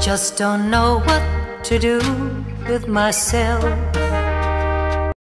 just don't know what to do with myself.